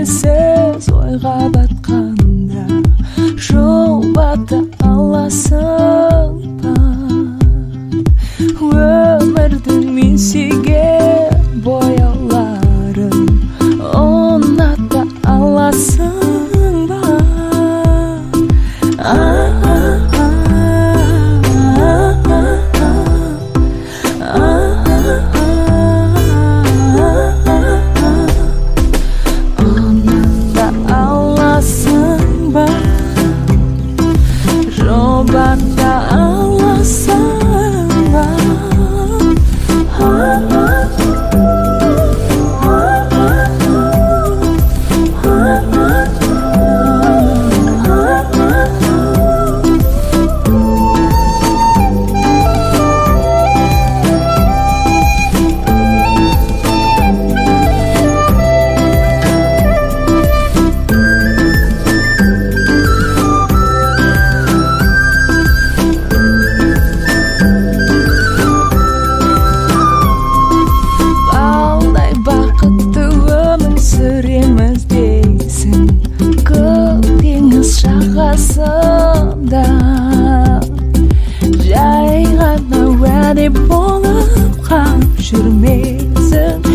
Veces, soy rabata. back should make some